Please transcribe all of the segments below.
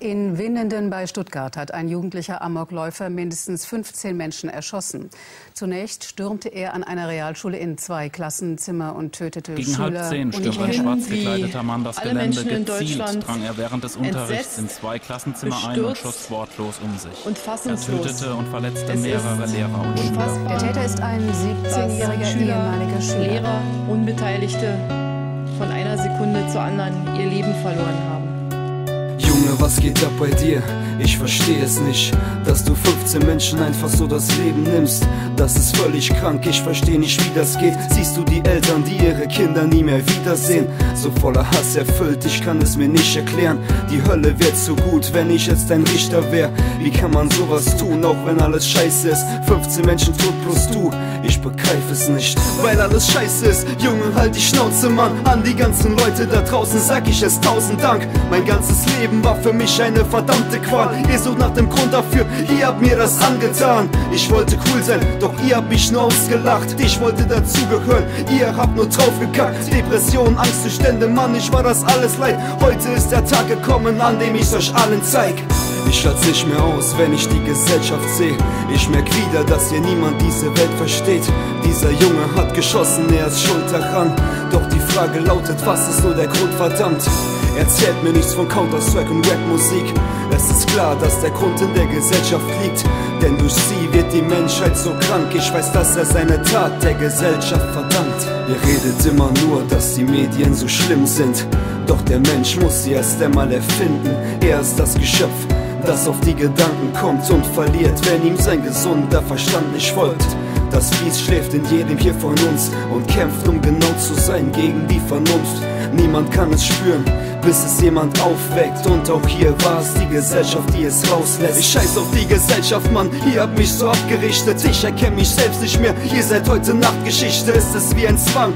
In Winnenden bei Stuttgart hat ein jugendlicher Amokläufer mindestens 15 Menschen erschossen. Zunächst stürmte er an einer Realschule in zwei Klassenzimmer und tötete Gegen Schüler. halb zehn stürmt ein schwarz gekleideter Mann das Gelände. Gezielt drang er während des Unterrichts in zwei Klassenzimmer ein und schoss wortlos um sich. Und er tötete und verletzte mehrere Lehrer und Schüler. Der Täter ist ein 17-jähriger ehemaliger Schüler. Lehrer, Unbeteiligte von einer Sekunde zur anderen ihr Leben verloren haben. Junge, was geht ab bei dir? Ich verstehe es nicht, dass du 15 Menschen einfach so das Leben nimmst. Das ist völlig krank, ich verstehe nicht, wie das geht. Siehst du die Eltern, die ihre Kinder nie mehr wiedersehen? So voller Hass erfüllt, ich kann es mir nicht erklären. Die Hölle wird so gut, wenn ich jetzt dein Richter wär. Wie kann man sowas tun, auch wenn alles scheiße ist? 15 Menschen tot plus du, ich begreif es nicht. Weil alles scheiße ist, Junge, halt die Schnauze, Mann. An die ganzen Leute da draußen sag ich es tausend Dank. Mein ganzes Leben war für mich eine verdammte Qual. Ihr sucht nach dem Grund dafür, ihr habt mir das angetan. Ich wollte cool sein, doch ihr habt mich nur ausgelacht. Ich wollte dazugehören, ihr habt nur draufgekackt. Depressionen, Angstzustände, Mann, ich war das alles leid. Heute ist der Tag gekommen, an dem ich's euch allen zeig. Ich halte nicht mehr aus, wenn ich die Gesellschaft sehe. Ich merk wieder, dass hier niemand diese Welt versteht. Dieser Junge hat geschossen, er ist schuld daran. Doch die Frage lautet, was ist nur der Grund, verdammt? Erzählt mir nichts von Counter-Strike und Rap-Musik. Es ist klar, dass der Grund in der Gesellschaft liegt. Denn durch sie wird die Menschheit so krank. Ich weiß, dass er seine Tat der Gesellschaft verdankt. Ihr redet immer nur, dass die Medien so schlimm sind. Doch der Mensch muss sie erst einmal erfinden. Er ist das Geschöpf, das auf die Gedanken kommt und verliert, wenn ihm sein gesunder Verstand nicht folgt. Das Biest schläft in jedem hier von uns und kämpft, um genau zu sein gegen die Vernunft. Niemand kann es spüren, bis es jemand aufweckt. Und auch hier war es die Gesellschaft, die es rauslässt. Ich scheiß auf die Gesellschaft, Mann, ihr habt mich so abgerichtet. Ich erkenne mich selbst nicht mehr. Ihr seid heute Nachtgeschichte, ist es wie ein Zwang.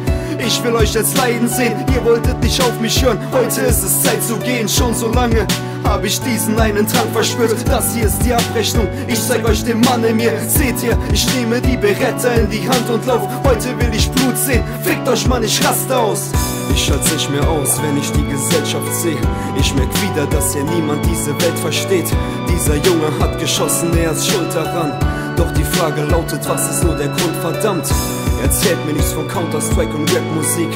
Ich will euch jetzt leiden sehen, ihr wolltet nicht auf mich hören. Heute ist es Zeit zu gehen, schon so lange habe ich diesen einen Drang verspürt. Das hier ist die Abrechnung, ich zeig euch den Mann in mir. Seht ihr, ich nehme die Beretta in die Hand und lauf. Heute will ich Blut sehen, fickt euch Mann, ich raste aus. Ich halte nicht mehr aus, wenn ich die Gesellschaft sehe. Ich merk wieder, dass hier niemand diese Welt versteht. Dieser Junge hat geschossen, er ist schuld daran. Doch die Frage lautet, was ist nur der Grund, verdammt? Erzählt mir nichts von Counter-Strike und Rap-Musik.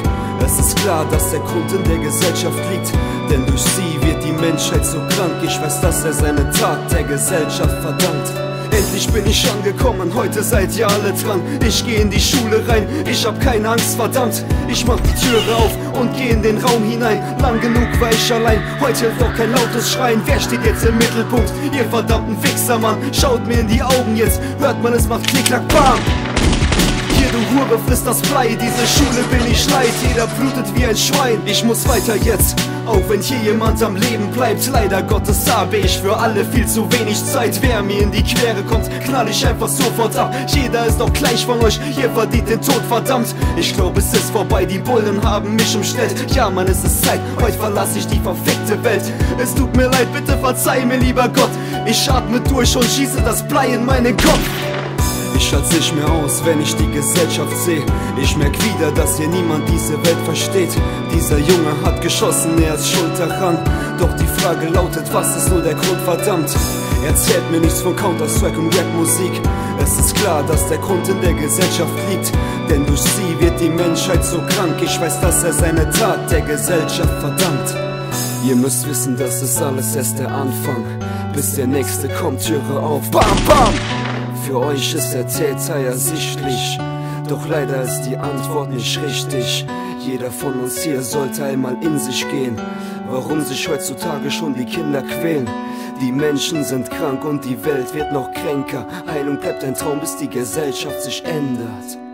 Es ist klar, dass der Grund in der Gesellschaft liegt. Denn durch sie wird die Menschheit so krank. Ich weiß, dass er seine Tat der Gesellschaft verdankt. Endlich bin ich angekommen, heute seid ihr alle dran. Ich geh in die Schule rein, ich hab keine Angst, verdammt. Ich mach die Türe auf und geh in den Raum hinein. Lang genug war ich allein, heute hilft auch kein lautes Schreien. Wer steht jetzt im Mittelpunkt? Ihr verdammten Wichser, Mann. Schaut mir in die Augen jetzt, hört man, es macht Klick, Klack, Bam. Du Hure, frisst das Blei, diese Schule bin ich leid, jeder blutet wie ein Schwein. Ich muss weiter jetzt, auch wenn hier jemand am Leben bleibt. Leider Gottes habe ich für alle viel zu wenig Zeit. Wer mir in die Quere kommt, knall ich einfach sofort ab. Jeder ist doch gleich von euch, ihr verdient den Tod, verdammt. Ich glaube, es ist vorbei, die Bullen haben mich umstellt. Ja, Mann, es ist Zeit, heute verlasse ich die verfickte Welt. Es tut mir leid, bitte verzeih mir, lieber Gott. Ich atme durch und schieße das Blei in meinen Kopf. Ich halte nicht mehr aus, wenn ich die Gesellschaft sehe. Ich merk wieder, dass hier niemand diese Welt versteht. Dieser Junge hat geschossen, er ist schuld daran. Doch die Frage lautet, was ist nur der Grund, verdammt? Erzählt mir nichts von Counter-Strike und Rap-Musik. Es ist klar, dass der Grund in der Gesellschaft liegt. Denn durch sie wird die Menschheit so krank. Ich weiß, dass er seine Tat der Gesellschaft verdankt. Ihr müsst wissen, das ist alles erst der Anfang. Bis der nächste kommt, Türe auf. Bam, bam! Für euch ist der Täter ersichtlich, doch leider ist die Antwort nicht richtig. Jeder von uns hier sollte einmal in sich gehen. Warum sich heutzutage schon die Kinder quälen? Die Menschen sind krank und die Welt wird noch kränker. Heilung bleibt ein Traum, bis die Gesellschaft sich ändert.